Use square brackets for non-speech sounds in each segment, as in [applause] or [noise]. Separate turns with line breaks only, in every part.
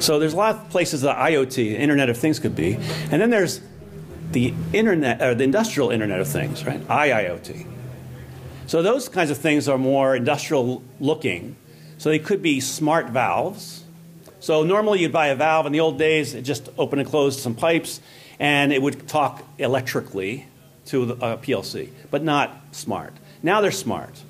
So there's a lot of places that IoT, Internet of Things, could be. And then there's the internet, or the industrial Internet of Things, right? IIoT. So those kinds of things are more industrial looking. So they could be smart valves. So normally you'd buy a valve in the old days, it just opened and closed some pipes, and it would talk electrically to the uh, PLC, but not smart. Now they're smart.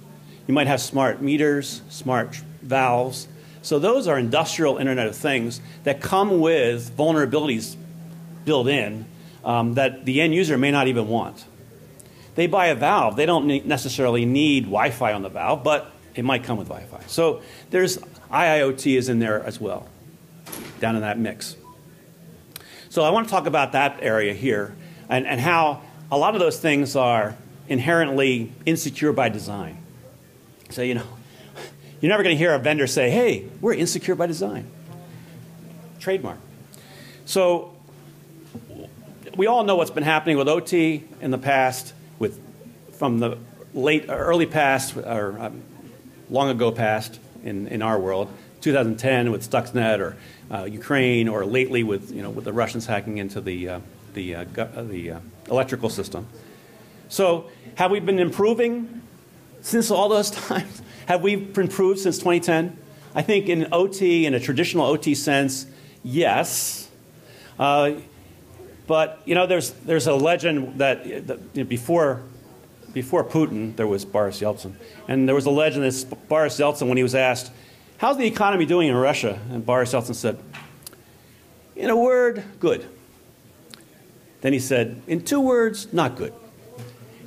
You might have smart meters, smart valves. So those are industrial Internet of Things that come with vulnerabilities built in um, that the end user may not even want. They buy a valve. They don't ne necessarily need Wi-Fi on the valve, but it might come with Wi-Fi. So there's IIoT is in there as well, down in that mix. So I want to talk about that area here and, and how a lot of those things are inherently insecure by design. So, you know, you're never going to hear a vendor say, hey, we're insecure by design. Trademark. So we all know what's been happening with OT in the past, with from the late, early past, or um, long ago past in, in our world, 2010 with Stuxnet or uh, Ukraine, or lately with, you know, with the Russians hacking into the, uh, the, uh, the uh, electrical system. So have we been improving since all those [laughs] times? Have we improved since 2010? I think in OT, in a traditional OT sense, yes. Uh, but you know, there's there's a legend that, that you know, before before Putin there was Boris Yeltsin, and there was a legend that Boris Yeltsin, when he was asked, "How's the economy doing in Russia?" and Boris Yeltsin said, "In a word, good." Then he said, "In two words, not good."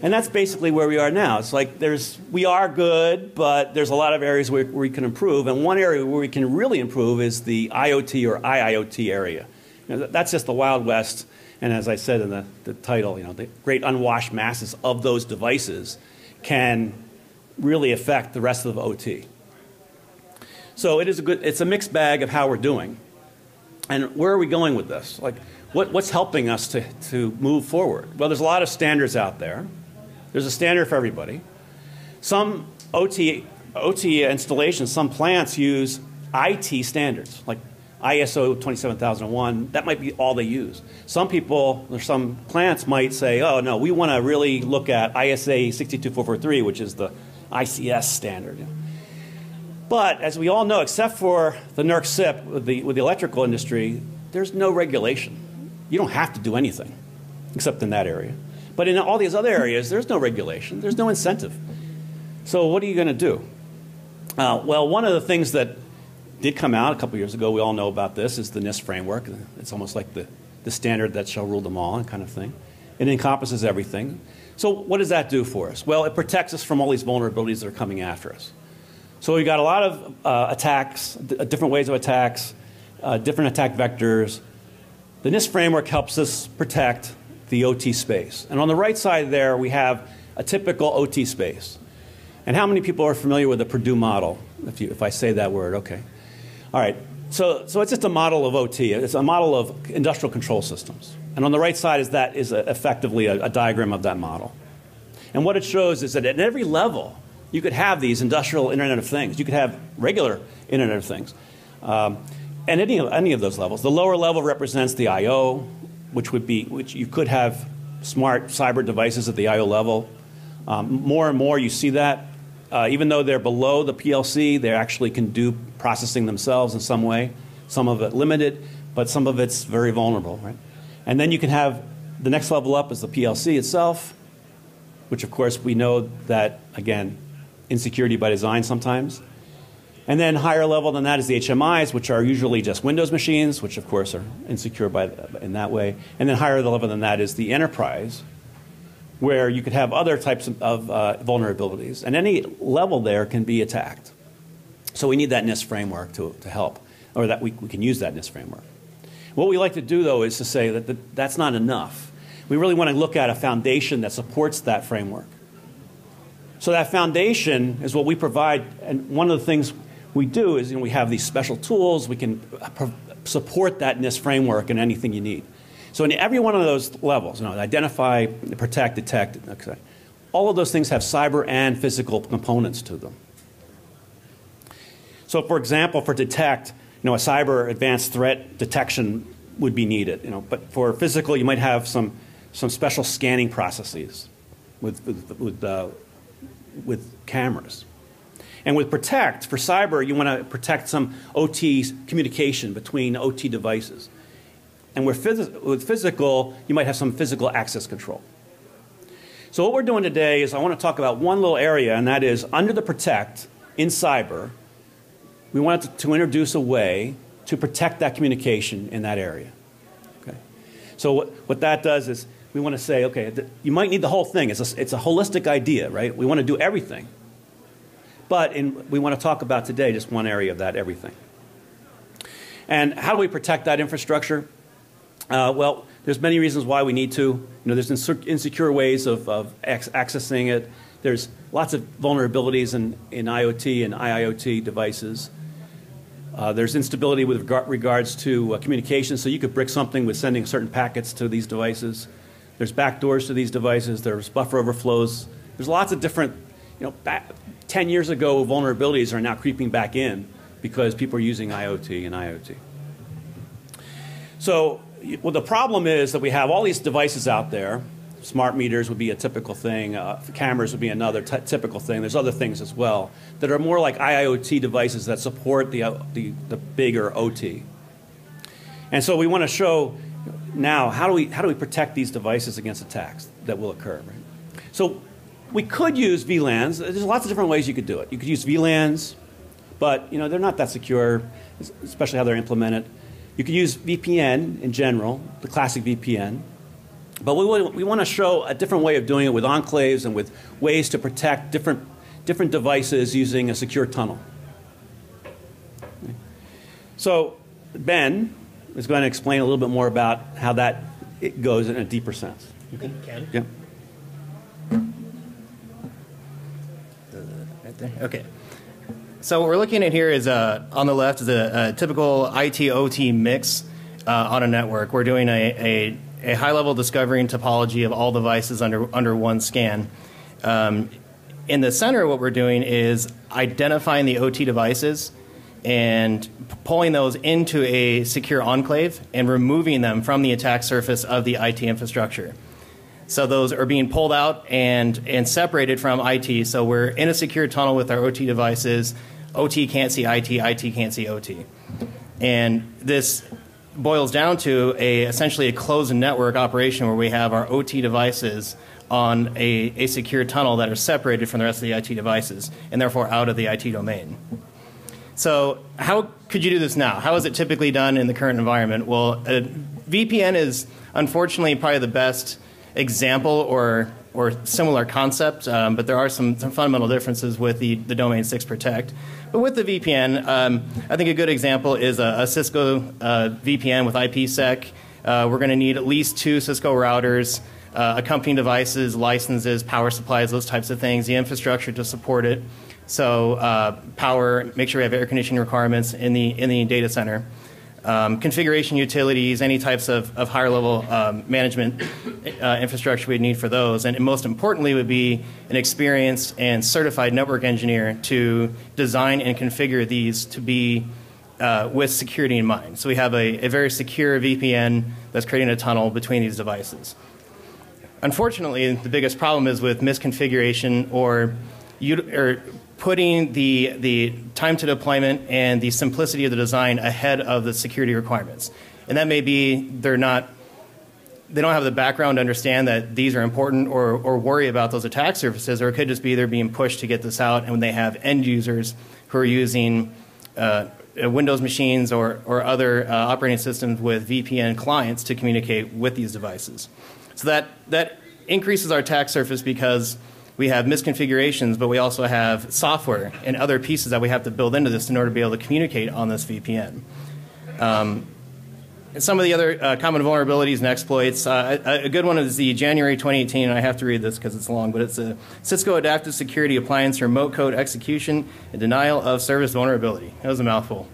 And that's basically where we are now. It's like there's, we are good, but there's a lot of areas where, where we can improve. And one area where we can really improve is the IoT or IIoT area. You know, that's just the Wild West. And as I said in the, the title, you know, the great unwashed masses of those devices can really affect the rest of the OT. So it is a good, it's a mixed bag of how we're doing. And where are we going with this? Like, what, what's helping us to, to move forward? Well, there's a lot of standards out there. There's a standard for everybody. Some OT, OT installations, some plants use IT standards, like ISO 27001. That might be all they use. Some people, or some plants might say, oh, no, we want to really look at ISA 62443, which is the ICS standard. But as we all know, except for the NERC CIP with the, with the electrical industry, there's no regulation. You don't have to do anything except in that area. But in all these other areas, there's no regulation, there's no incentive. So, what are you going to do? Uh, well, one of the things that did come out a couple years ago, we all know about this, is the NIST framework. It's almost like the, the standard that shall rule them all, kind of thing. It encompasses everything. So, what does that do for us? Well, it protects us from all these vulnerabilities that are coming after us. So, we've got a lot of uh, attacks, different ways of attacks, uh, different attack vectors. The NIST framework helps us protect the OT space. And on the right side there, we have a typical OT space. And how many people are familiar with the Purdue model, if, you, if I say that word? Okay. All right. So, so it's just a model of OT. It's a model of industrial control systems. And on the right side is that is a, effectively a, a diagram of that model. And what it shows is that at every level, you could have these industrial Internet of Things. You could have regular Internet of Things. Um, and any, of, any of those levels. The lower level represents the I.O., which would be, which you could have smart cyber devices at the I.O. level. Um, more and more you see that. Uh, even though they're below the PLC, they actually can do processing themselves in some way. Some of it limited, but some of it's very vulnerable, right? And then you can have the next level up is the PLC itself, which of course we know that, again, insecurity by design sometimes. And then higher level than that is the HMIs, which are usually just Windows machines, which of course are insecure by, in that way. And then higher level than that is the enterprise, where you could have other types of, of uh, vulnerabilities. And any level there can be attacked. So we need that NIST framework to, to help, or that we, we can use that NIST framework. What we like to do, though, is to say that the, that's not enough. We really want to look at a foundation that supports that framework. So that foundation is what we provide, and one of the things we do is you know, we have these special tools. We can support that NIST framework and anything you need. So in every one of those levels, you know, identify, protect, detect, okay, all of those things have cyber and physical components to them. So for example, for detect, you know, a cyber advanced threat detection would be needed. You know, but for physical, you might have some some special scanning processes with with with, uh, with cameras. And with protect for cyber, you want to protect some OT communication between OT devices. And with, phys with physical, you might have some physical access control. So what we're doing today is I want to talk about one little area, and that is under the protect in cyber, we want to, introduce a way to protect that communication in that area. Okay? So what, what that does is we want to say, okay, you might need the whole thing. It's a, it's a holistic idea, right? We want to do everything. But in, we want to talk about today just one area of that everything. And how do we protect that infrastructure? Uh, well, there's many reasons why we need to. You know, there's insecure ways of, of accessing it. There's lots of vulnerabilities in, in IoT and IIoT devices. Uh, there's instability with regard, regards to uh, communication, so you could brick something with sending certain packets to these devices. There's backdoors to these devices. There's buffer overflows. There's lots of different, you know, 10 years ago, vulnerabilities are now creeping back in because people are using IoT and IoT. So well, the problem is that we have all these devices out there. Smart meters would be a typical thing. Uh, cameras would be another typical thing. There's other things as well that are more like IoT devices that support the, uh, the, the bigger OT. And so we want to show now how do we how do we protect these devices against attacks that will occur. Right? So we could use VLANs. There's lots of different ways you could do it. You could use VLANs, but you know they're not that secure, especially how they're implemented. You could use VPN in general, the classic VPN. But we, we want to show a different way of doing it with enclaves and with ways to protect different, different devices using a secure tunnel. So Ben is going to explain a little bit more about how that it goes in a deeper sense.
Okay. Ken?
Yeah.
Okay. So what we're looking at here is uh, on the left is a, a typical IT OT mix uh, on a network. We're doing a, a, a, high level discovery and topology of all devices under under one scan. Um, in the center, what we're doing is identifying the OT devices and pulling those into a secure enclave and removing them from the attack surface of the IT infrastructure. So those are being pulled out and, and separated from IT. So we're in a secure tunnel with our OT devices. OT can't see IT, IT can't see OT. And this boils down to a essentially a closed network operation where we have our OT devices on a, a secure tunnel that are separated from the rest of the IT devices and therefore out of the IT domain. So how could you do this now? How is it typically done in the current environment? Well, VPN is unfortunately probably the best example or or similar concept, um, but there are some, some, fundamental differences with the, the Domain 6 Protect. But with the VPN, um, I think a good example is a, a Cisco uh, VPN with IPsec. Uh, we're going to need at least two Cisco routers, uh, accompanying devices, licenses, power supplies, those types of things, the infrastructure to support it. So uh, power, make sure we have air conditioning requirements in the, in the data center um, configuration utilities, any types of, of higher level um, management uh, infrastructure we'd need for those. And most importantly would be an experienced and certified network engineer to design and configure these to be uh, with security in mind. So we have a, a very secure VPN that's creating a tunnel between these devices. Unfortunately, the biggest problem is with misconfiguration or, or putting the, the time to deployment and the simplicity of the design ahead of the security requirements. And that may be they're not, they don't have the background to understand that these are important or, or worry about those attack surfaces, or it could just be they're being pushed to get this out and when they have end users who are using uh, Windows machines or, or other uh, operating systems with VPN clients to communicate with these devices. So that, that increases our attack surface because we have misconfigurations, but we also have software and other pieces that we have to build into this in order to be able to communicate on this VPN. Um, some of the other uh, common vulnerabilities and exploits, uh, a, a, good one is the January 2018, and I have to read this because it's long, but it's a Cisco Adaptive Security Appliance Remote Code Execution and Denial of Service Vulnerability. That was a mouthful.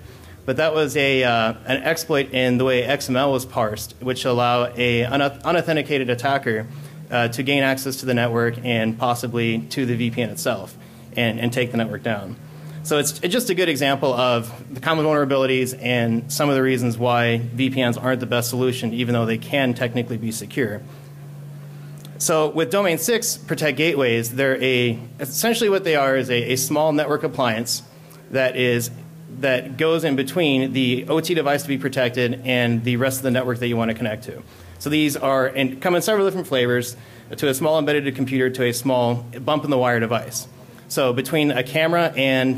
But that was a, uh, an exploit in the way XML was parsed, which allow a unauthenticated attacker uh, to gain access to the network and possibly to the VPN itself and, and take the network down. So it's, it's just a good example of the common vulnerabilities and some of the reasons why VPNs aren't the best solution, even though they can technically be secure. So with Domain 6 Protect Gateways, they're a, essentially what they are is a, a small network appliance that is that goes in between the OT device to be protected and the rest of the network that you want to connect to. So these are and come in several different flavors, to a small embedded computer to a small bump in the wire device. So between a camera and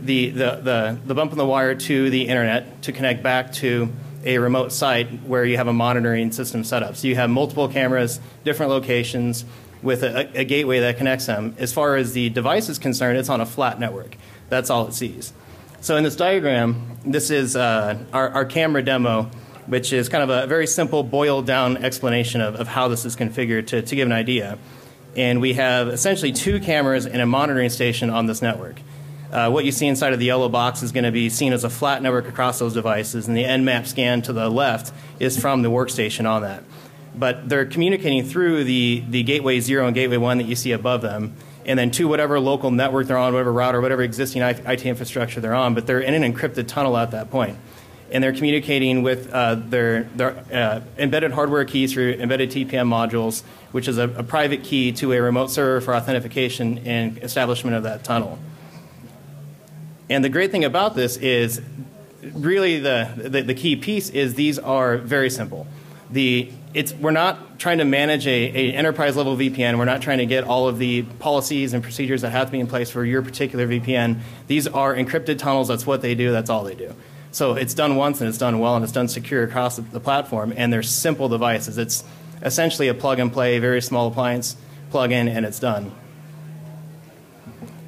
the, the, the, the bump in the wire to the internet to connect back to a remote site where you have a monitoring system set up. So you have multiple cameras, different locations, with a, a, gateway that connects them. As far as the device is concerned, it's on a flat network. That's all it sees. So in this diagram, this is uh, our, our, camera demo, which is kind of a very simple boiled down explanation of, of how this is configured to, to give an idea. And we have essentially two cameras and a monitoring station on this network. Uh, what you see inside of the yellow box is going to be seen as a flat network across those devices, and the Nmap scan to the left is from the workstation on that. But they're communicating through the, the gateway 0 and gateway 1 that you see above them, and then to whatever local network they're on, whatever router, whatever existing IT infrastructure they're on, but they're in an encrypted tunnel at that point. And they're communicating with uh, their, their uh, embedded hardware keys through embedded TPM modules, which is a, a private key to a remote server for authentication and establishment of that tunnel. And the great thing about this is really the, the, the key piece is these are very simple. The it's, we're not trying to manage a, a, enterprise level VPN. We're not trying to get all of the policies and procedures that have to be in place for your particular VPN. These are encrypted tunnels. That's what they do. That's all they do. So it's done once and it's done well and it's done secure across the, the platform. And they're simple devices. It's essentially a plug and play, very small appliance, plug in, and it's done.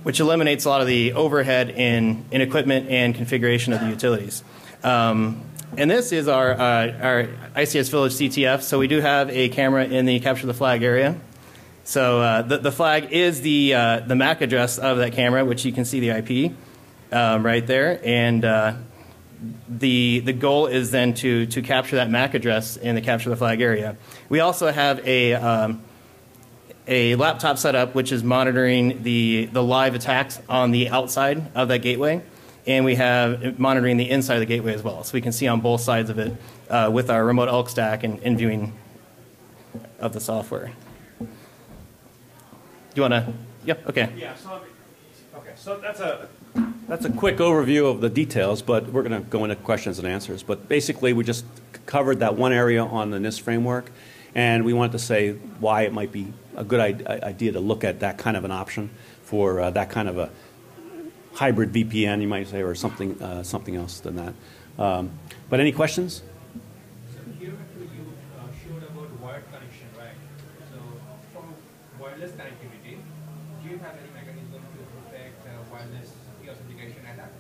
Which eliminates a lot of the overhead in, in equipment and configuration of the utilities. Um, and this is our, uh, our ICS Village CTF. So we do have a camera in the capture the flag area. So uh, the, the flag is the, uh, the MAC address of that camera, which you can see the IP um, right there. And uh, the, the goal is then to, to capture that MAC address in the capture the flag area. We also have a, um, a laptop setup which is monitoring the, the live attacks on the outside of that gateway and we have monitoring the inside of the gateway as well. So we can see on both sides of it uh, with our remote ELK stack and, and viewing of the software. Do you want to? Yep. Okay.
Yeah. So, okay. So that's a that's a quick overview of the details, but we're going to go into questions and answers. But basically, we just covered that one area on the NIST framework, and we wanted to say why it might be a good idea to look at that kind of an option for uh, that kind of a hybrid VPN, you might say, or something, uh, something else than that. Um, but any questions?
Uh, wired connection, right? So from wireless connectivity, do you have any mechanism to protect uh, wireless authentication at that?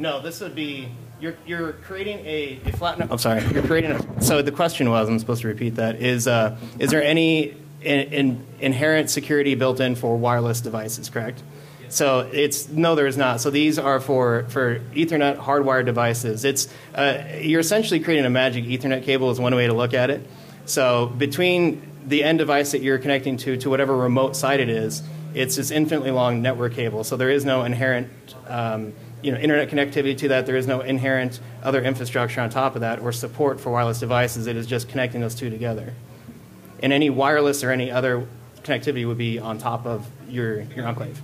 No, this would be you're you're creating a, a flat. No, I'm sorry. You're creating a. So the question was, I'm supposed to repeat that. Is uh, is there any in, in inherent security built in for wireless devices? Correct. So it's no, there is not. So these are for for Ethernet hardwired devices. It's uh, you're essentially creating a magic Ethernet cable is one way to look at it. So between the end device that you're connecting to to whatever remote site it is, it's this infinitely long network cable. So there is no inherent um, you know, internet connectivity to that. There is no inherent other infrastructure on top of that or support for wireless devices. It is just connecting those two together. And any wireless or any other connectivity would be on top of your, your enclave.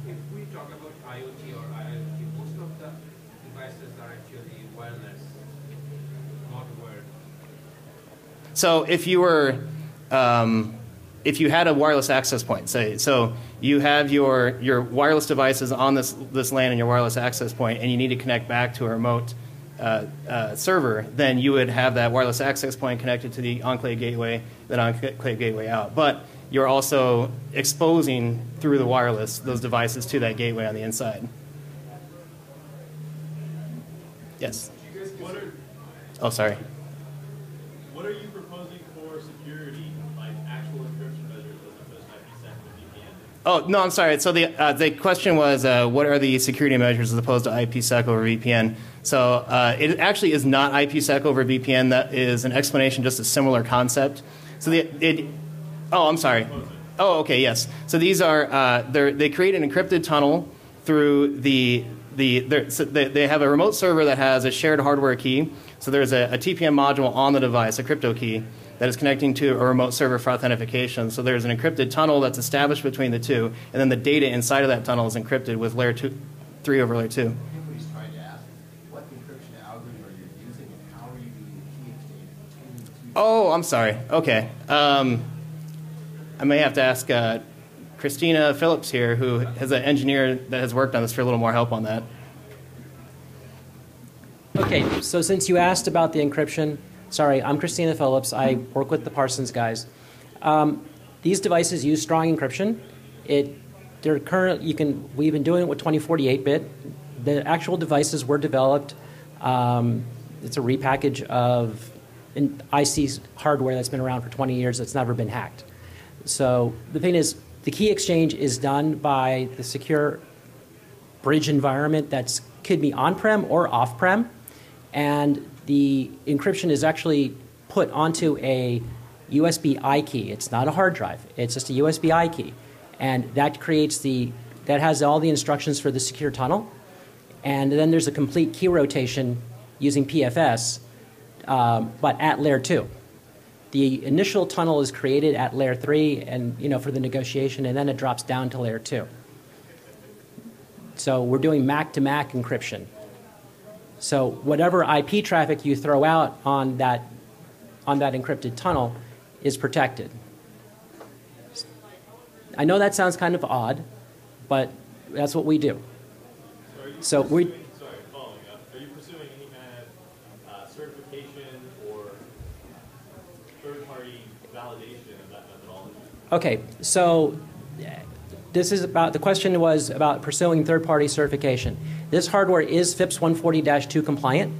So if you were, um, if you had a wireless access point, say, so you have your, your wireless devices on this, this LAN and your wireless access point, and you need to connect back to a remote uh, uh, server, then you would have that wireless access point connected to the Enclave gateway, then Enclave gateway out. But you're also exposing through the wireless those devices to that gateway on the inside. Yes. Oh, sorry.
What are you
Oh no, I'm sorry. So the uh, the question was, uh, what are the security measures as opposed to IPsec over VPN? So uh, it actually is not IPsec over VPN. That is an explanation, just a similar concept. So the it. Oh, I'm sorry. Oh, okay, yes. So these are uh, they create an encrypted tunnel through the the so they, they have a remote server that has a shared hardware key. So there's a, a TPM module on the device, a crypto key, that is connecting to a remote server for authentication. So there's an encrypted tunnel that's established between the two, and then the data inside of that tunnel is encrypted with layer two, three over layer two.
Everybody's trying to ask, what encryption algorithm are you using and how are you doing the key exchange between the two?
Oh, I'm sorry. Okay. Um, I may have to ask uh, Christina Phillips here, who is an engineer that has worked on this, for a little more help on that.
Okay, so since you asked about the encryption, sorry, I'm Christina Phillips. I work with the Parsons guys. Um, these devices use strong encryption. It, they're current. You can. We've been doing it with 2048-bit. The actual devices were developed. Um, it's a repackage of an IC hardware that's been around for 20 years that's never been hacked. So the thing is, the key exchange is done by the secure bridge environment that's could be on-prem or off-prem, and the encryption is actually put onto a USB I key. It's not a hard drive. It's just a USB I key, and that creates the that has all the instructions for the secure tunnel, and then there's a complete key rotation using PFS, um, but at layer two. The initial tunnel is created at layer three, and you know for the negotiation, and then it drops down to layer two. So we're doing MAC to MAC encryption. So whatever IP traffic you throw out on that on that encrypted tunnel is protected. I know that sounds kind of odd, but that's what we do.
So are you
So we-
pursuing- Sorry, following up. Are you pursuing any kind of uh, certification or third-party validation of that methodology?
Okay, so this is about the question was about pursuing third-party certification. This hardware is FIPS 140-2 compliant.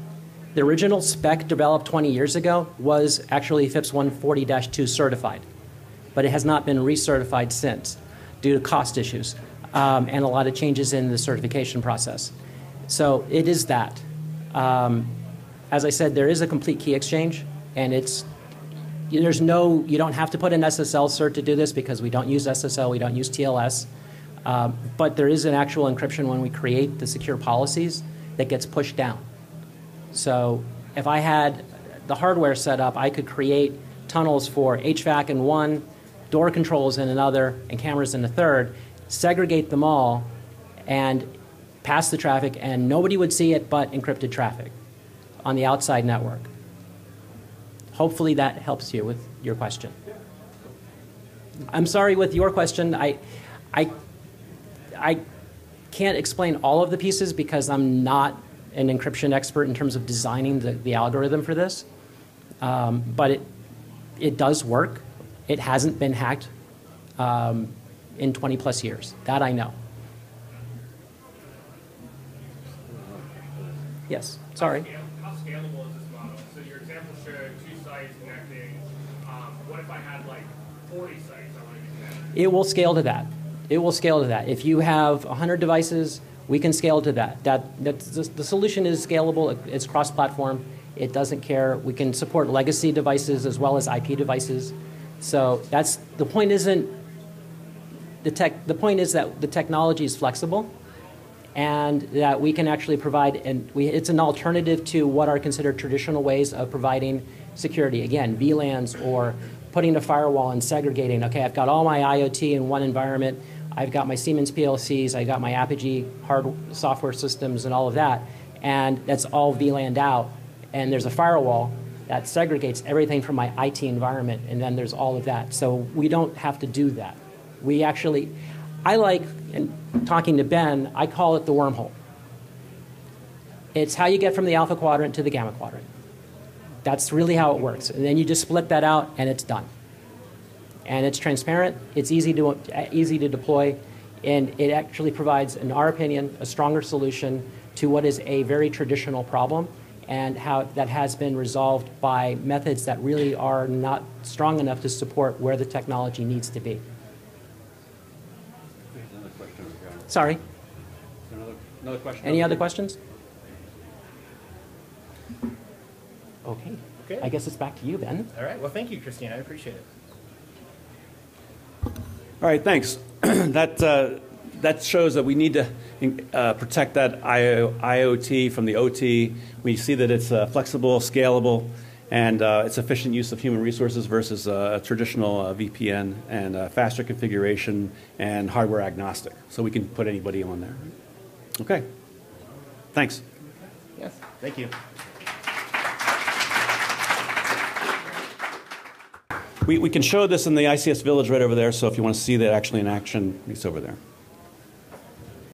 The original spec developed 20 years ago was actually FIPS 140-2 certified, but it has not been recertified since due to cost issues um, and a lot of changes in the certification process. So it is that. Um, as I said, there is a complete key exchange, and it's there's no, you don't have to put an SSL cert to do this because we don't use SSL, we don't use TLS. Um, but there is an actual encryption when we create the secure policies that gets pushed down. So if I had the hardware set up, I could create tunnels for HVAC in one, door controls in another, and cameras in a third, segregate them all, and pass the traffic, and nobody would see it but encrypted traffic on the outside network. Hopefully that helps you with your question. I'm sorry with your question. I, I, I can't explain all of the pieces because I'm not an encryption expert in terms of designing the, the algorithm for this. Um, but it, it does work. It hasn't been hacked um, in 20 plus years. That I know. Yes, sorry.
How scalable is this model? So your example showed two sites connecting. Um, what if I had like 40 sites I want to be connected?
It will scale to that. It will scale to that. If you have 100 devices, we can scale to that. That, that's, the, solution is scalable. It's cross-platform. It doesn't care. We can support legacy devices as well as IP devices. So that's the point. Isn't the tech? The point is that the technology is flexible, and that we can actually provide. And we, it's an alternative to what are considered traditional ways of providing security. Again, VLANs or putting a firewall and segregating. Okay, I've got all my IoT in one environment. I've got my Siemens PLCs. I've got my Apogee hard software systems and all of that, and that's all VLANed out. And there's a firewall that segregates everything from my IT environment, and then there's all of that. So we don't have to do that. We actually, I like, and talking to Ben, I call it the wormhole. It's how you get from the alpha quadrant to the gamma quadrant. That's really how it works. And then you just split that out, and it's done. And it's transparent. It's easy to easy to deploy, and it actually provides, in our opinion, a stronger solution to what is a very traditional problem, and how that has been resolved by methods that really are not strong enough to support where the technology needs to be.
Another question over here.
Sorry.
Another, another question.
Any other questions? Okay.
Okay.
I guess it's back to you, Ben.
All right. Well, thank you, Christine. I appreciate it.
All right, thanks. [clears throat] that uh, that shows that we need to uh, protect that IO, IoT from the OT. We see that it's uh, flexible, scalable, and uh, it's efficient use of human resources versus uh, a traditional uh, VPN and uh, faster configuration and hardware agnostic. So we can put anybody on there. Okay. Thanks.
Yes. Thank you.
We, we can show this in the ICS Village right over there, so if you want to see that actually in action, it's over there.